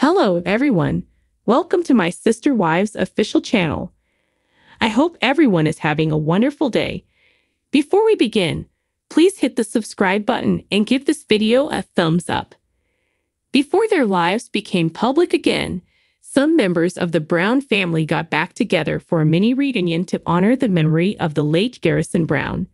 Hello, everyone. Welcome to my Sister Wives official channel. I hope everyone is having a wonderful day. Before we begin, please hit the subscribe button and give this video a thumbs up. Before their lives became public again, some members of the Brown family got back together for a mini reunion to honor the memory of the late Garrison Brown.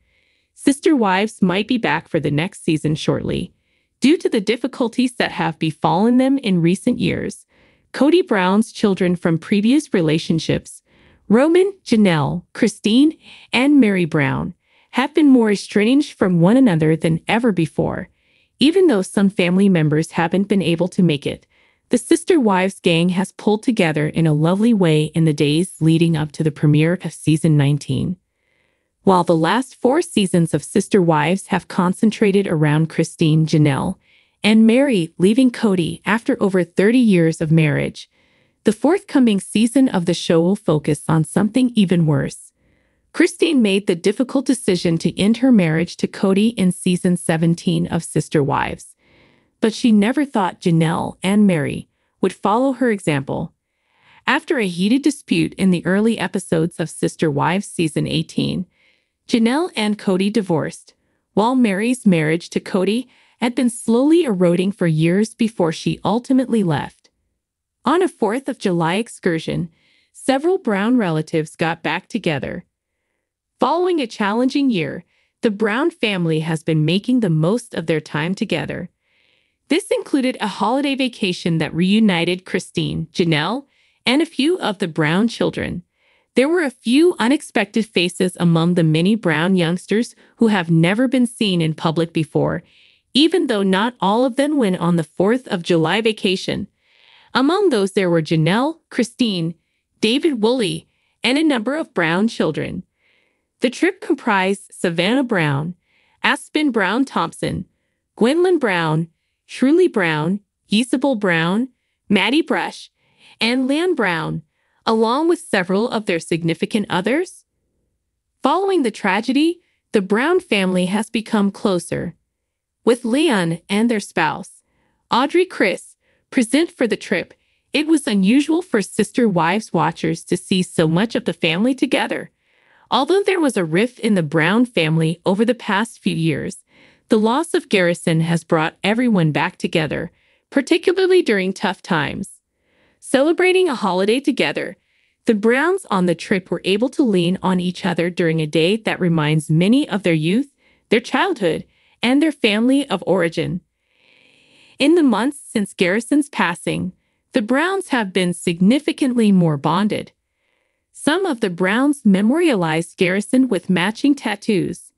Sister Wives might be back for the next season shortly. Due to the difficulties that have befallen them in recent years, Cody Brown's children from previous relationships, Robyn, Janelle, Christine, and Meri Brown, have been more estranged from one another than ever before. Even though some family members haven't been able to make it, the Sister Wives gang has pulled together in a lovely way in the days leading up to the premiere of season 19. While the last four seasons of Sister Wives have concentrated around Christine, Janelle, and Meri leaving Cody after over 30 years of marriage, the forthcoming season of the show will focus on something even worse. Christine made the difficult decision to end her marriage to Cody in season 17 of Sister Wives but she never thought Janelle and Meri would follow her example. After a heated dispute in the early episodes of Sister Wives season 18, Janelle and Cody divorced, while Meri's marriage to Cody had been slowly eroding for years before she ultimately left. On a 4th of July excursion, several Brown relatives got back together. Following a challenging year, the Brown family has been making the most of their time together. This included a holiday vacation that reunited Christine, Janelle, and a few of the Brown children. There were a few unexpected faces among the many Brown youngsters who have never been seen in public before, even though not all of them went on the 4th of July vacation. Among those, there were Janelle, Christine, David Woolley, and a number of Brown children. The trip comprised Savannah Brown, Aspyn Brown Thompson, Gwendlyn Brown, Shirley Brown, Ysabel Brown, Maddie Brush, and Lan Brown, along with several of their significant others. Following the tragedy, the Brown family has become closer. With Leon and their spouse, Audrey Kriss, present for the trip, it was unusual for Sister Wives watchers to see so much of the family together. Although there was a rift in the Brown family over the past few years, the loss of Garrison has brought everyone back together, particularly during tough times. Celebrating a holiday together, the Browns on the trip were able to lean on each other during a day that reminds many of their youth, their childhood, and their family of origin. In the months since Garrison's passing, the Browns have been significantly more bonded. Some of the Browns memorialized Garrison with matching tattoos,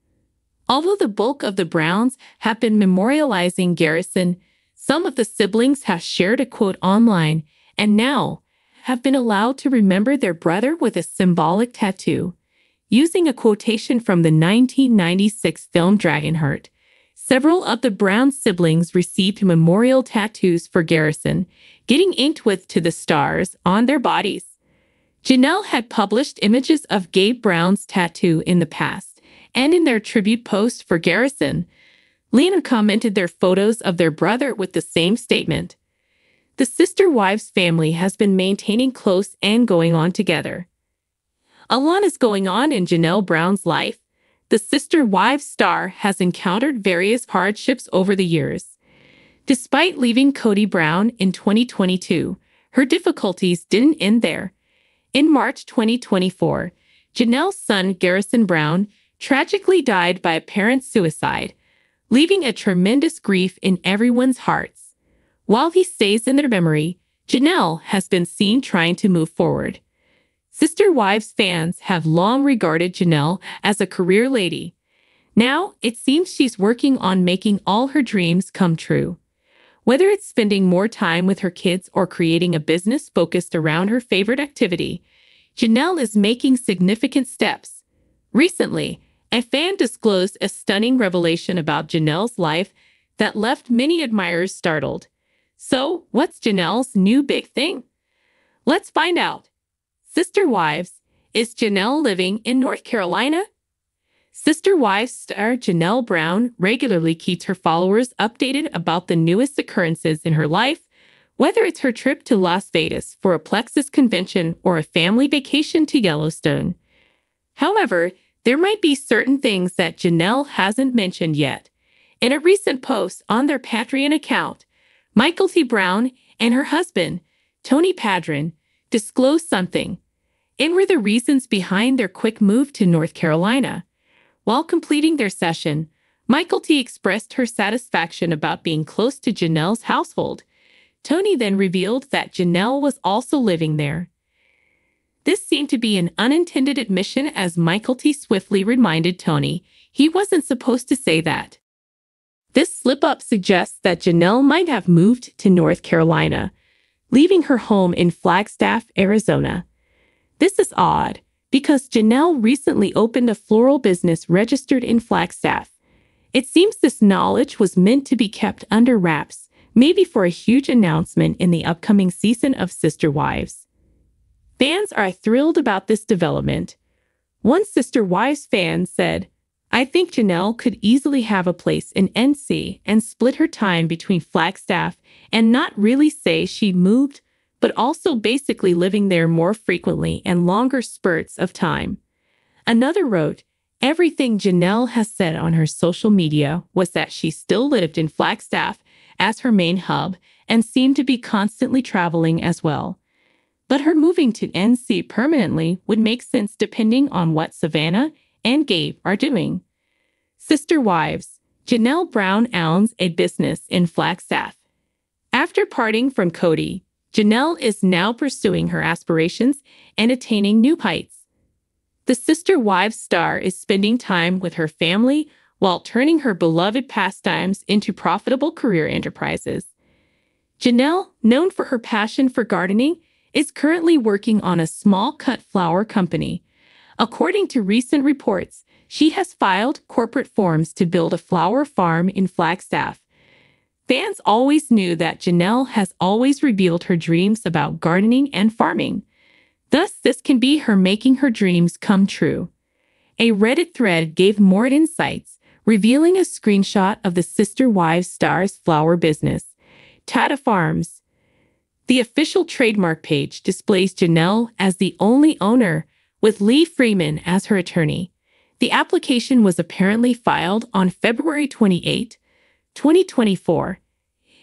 Although the bulk of the Browns have been memorializing Garrison, some of the siblings have shared a quote online and now have been allowed to remember their brother with a symbolic tattoo. Using a quotation from the 1996 film Dragonheart, several of the Brown siblings received memorial tattoos for Garrison, getting inked with To the Stars on their bodies. Janelle had published images of Gabe Brown's tattoo in the past and in their tribute post for Garrison, Lena commented their photos of their brother with the same statement. The sister wives family has been maintaining close and going on together. A lot is going on in Janelle Brown's life. The sister wives star has encountered various hardships over the years. Despite leaving Cody Brown in 2022, her difficulties didn't end there. In March 2024, Janelle's son Garrison Brown tragically died by apparent suicide, leaving a tremendous grief in everyone's hearts. While he stays in their memory, Janelle has been seen trying to move forward. Sister Wives fans have long regarded Janelle as a career lady. Now, it seems she's working on making all her dreams come true. Whether it's spending more time with her kids or creating a business focused around her favorite activity, Janelle is making significant steps. Recently, a fan disclosed a stunning revelation about Janelle's life that left many admirers startled. So, what's Janelle's new big thing? Let's find out. Sister Wives, is Janelle living in North Carolina? Sister Wives star Janelle Brown regularly keeps her followers updated about the newest occurrences in her life, Whether it's her trip to Las Vegas for a Plexus convention or a family vacation to Yellowstone. However, there might be certain things that Janelle hasn't mentioned yet. In a recent post on their Patreon account, Mykelti Brown and her husband, Tony Padron, disclosed something. and were the reasons behind their quick move to North Carolina. While completing their session, Mykelti expressed her satisfaction about being close to Janelle's household. Tony then revealed that Janelle was also living there. This seemed to be an unintended admission as Mykelti swiftly reminded Tony he wasn't supposed to say that. This slip up suggests that Janelle might have moved to North Carolina, leaving her home in Flagstaff, Arizona. This is odd because Janelle recently opened a floral business registered in Flagstaff. It seems this knowledge was meant to be kept under wraps, maybe for a huge announcement in the upcoming season of Sister Wives. Fans are thrilled about this development. One Sister Wives fan said, I think Janelle could easily have a place in NC and split her time between Flagstaff and not really say she moved, but also basically living there more frequently and longer spurts of time. Another wrote, Everything Janelle has said on her social media was that she still lived in Flagstaff as her main hub and seemed to be constantly traveling as well. But her moving to NC permanently would make sense depending on what Savannah and Gabe are doing. Sister Wives, Janelle Brown owns a business in Flagstaff. After parting from Cody, Janelle is now pursuing her aspirations and attaining new heights. The Sister Wives star is spending time with her family while turning her beloved pastimes into profitable career enterprises. Janelle, known for her passion for gardening, is currently working on a small cut flower company. According to recent reports, she has filed corporate forms to build a flower farm in Flagstaff. Fans always knew that Janelle has always revealed her dreams about gardening and farming. Thus, this can be her making her dreams come true. A Reddit thread gave more insights, revealing a screenshot of the Sister Wives Stars flower business, Tata Farms. The official trademark page displays Janelle as the only owner, with Lee Freeman as her attorney. The application was apparently filed on February 28, 2024.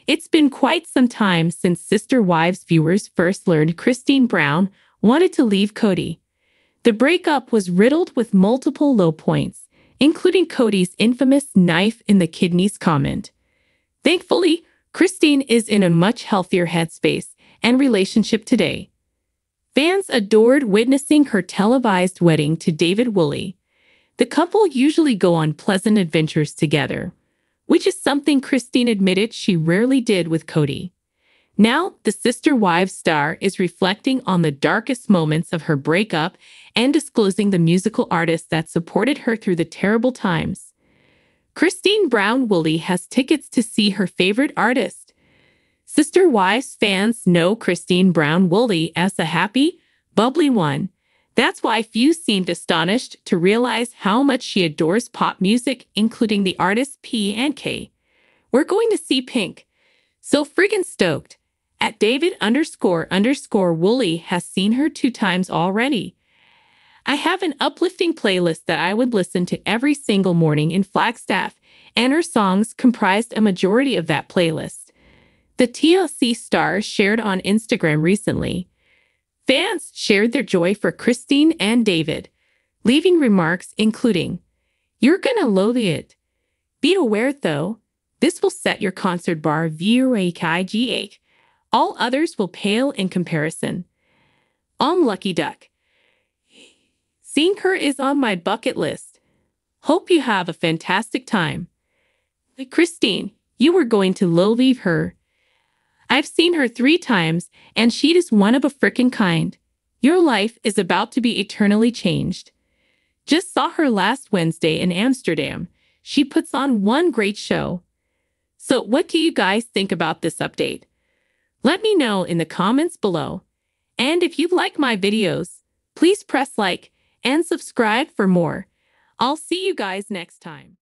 It's been quite some time since Sister Wives viewers first learned Christine Brown wanted to leave Cody. The breakup was riddled with multiple low points, including Cody's infamous knife in the kidneys comment. Thankfully, Christine is in a much healthier headspace and relationship today. Fans adored witnessing her televised wedding to David Woolley. The couple usually go on pleasant adventures together, which is something Christine admitted she rarely did with Cody. Now, the Sister Wives star is reflecting on the darkest moments of her breakup and disclosing the musical artists that supported her through the terrible times. Christine Brown Woolley has tickets to see her favorite artist. Sister Wives fans know Christine Brown Woolley as a happy, bubbly one. That's why few seemed astonished to realize how much she adores pop music, including the artists P and K. We're going to see Pink. So friggin' stoked at David underscore underscore Woolley has seen her two times already. I have an uplifting playlist that I would listen to every single morning in Flagstaff, and her songs comprised a majority of that playlist. The TLC star shared on Instagram recently. Fans shared their joy for Christine and David, leaving remarks including, You're gonna loathe it. Be aware though, this will set your concert bar VRAKIGH all others will pale in comparison. I'm Lucky Duck. Seeing her is on my bucket list. Hope you have a fantastic time. Christine, you were going to leave her. I've seen her three times, and she is one of a frickin' kind. Your life is about to be eternally changed. Just saw her last Wednesday in Amsterdam. She puts on one great show. So, what do you guys think about this update? Let me know in the comments below. And if you like my videos, please press like and subscribe for more. I'll see you guys next time.